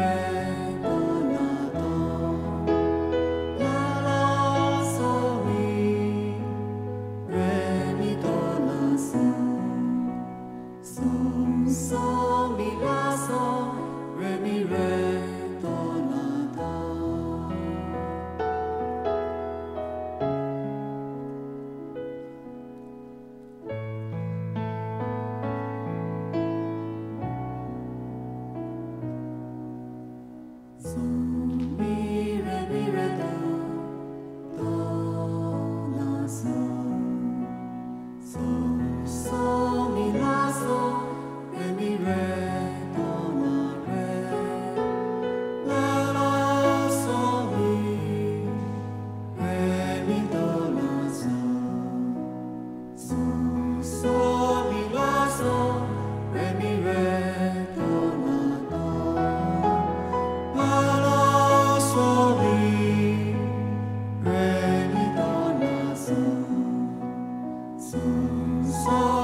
Amen. 所以。